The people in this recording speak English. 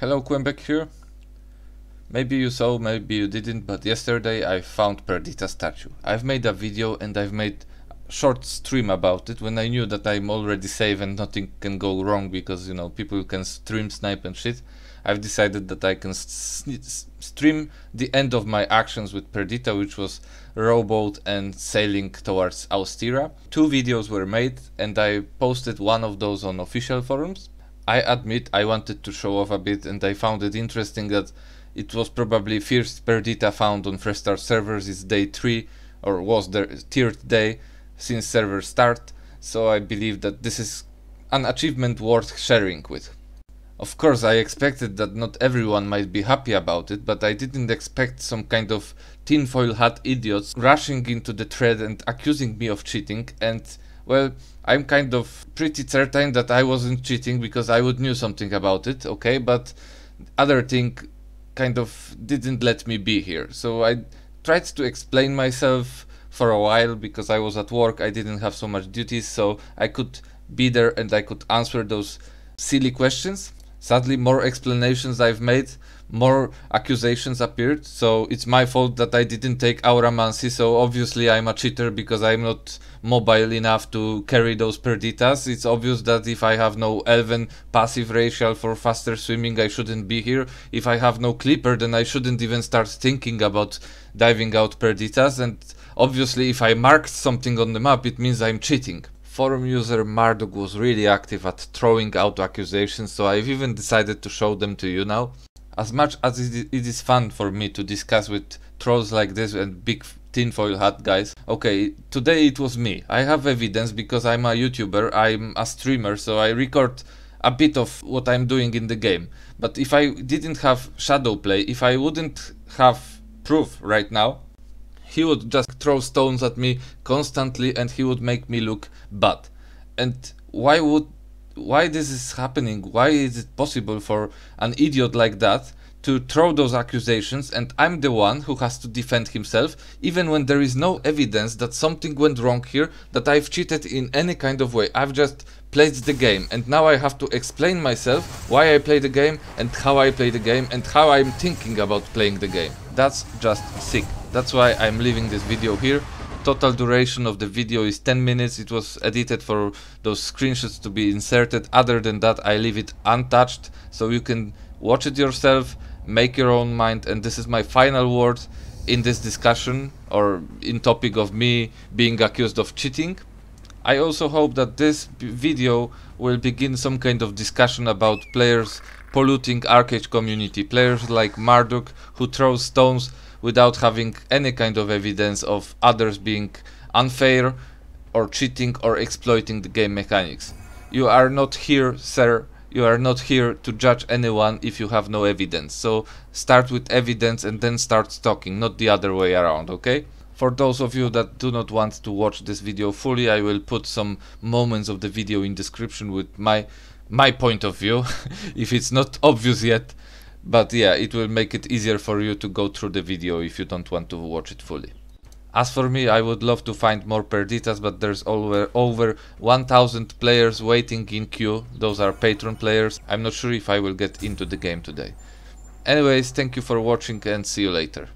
Hello, Qembek here. Maybe you saw, maybe you didn't, but yesterday I found Perdita statue. I've made a video and I've made short stream about it when I knew that I'm already safe and nothing can go wrong because you know people can stream snipe and shit. I've decided that I can stream the end of my actions with Perdita, which was rowboat and sailing towards Austera. Two videos were made and I posted one of those on official forums. I admit I wanted to show off a bit and I found it interesting that it was probably first Perdita found on Fresh Start servers. It's day 3 or was the third day since server start, so I believe that this is an achievement worth sharing with. Of course, I expected that not everyone might be happy about it, but I didn't expect some kind of tinfoil hat idiots rushing into the thread and accusing me of cheating, and well, I'm kind of pretty certain that I wasn't cheating because I would knew something about it, okay, but other thing kind of didn't let me be here. So I tried to explain myself for a while because I was at work, I didn't have so much duties, so I could be there and I could answer those silly questions. Sadly, more explanations I've made, more accusations appeared, so it's my fault that I didn't take Auramancy, so obviously I'm a cheater because I'm not mobile enough to carry those Perditas. It's obvious that if I have no Elven passive racial for faster swimming, I shouldn't be here. If I have no Clipper, then I shouldn't even start thinking about diving out Perditas, and Obviously, if I marked something on the map, it means I'm cheating. Forum user Mardukk was really active at throwing out accusations, so I've even decided to show them to you now. As much as it is fun for me to discuss with trolls like this and big tinfoil hat guys. Okay, today it was me. I have evidence because I'm a YouTuber, I'm a streamer, so I record a bit of what I'm doing in the game. But if I didn't have shadow play, if I wouldn't have proof right now, he would just throw stones at me constantly and he would make me look bad. And why would why this is happening? Why is it possible for an idiot like that to throw those accusations and I'm the one who has to defend himself even when there is no evidence that something went wrong here, that I've cheated in any kind of way. I've just played the game and now I have to explain myself why I play the game and how I play the game and how I'm thinking about playing the game. That's just sick. That's why I'm leaving this video here. Total duration of the video is 10 minutes. It was edited for those screenshots to be inserted. Other than that, I leave it untouched so you can watch it yourself, make your own mind. And this is my final word in this discussion or in topic of me being accused of cheating. I also hope that this video will begin some kind of discussion about players polluting ArcheAge community, players like Mardukk who throw stones without having any kind of evidence of others being unfair or cheating or exploiting the game mechanics. You are not here, sir, you are not here to judge anyone if you have no evidence. So start with evidence and then start talking, not the other way around, okay? For those of you that do not want to watch this video fully, I will put some moments of the video in description with my my point of view, if it's not obvious yet. But yeah, it will make it easier for you to go through the video if you don't want to watch it fully. As for me, I would love to find more Perditas, but there's over, over 1000 players waiting in queue. Those are patron players. I'm not sure if I will get into the game today. Anyways, thank you for watching and see you later.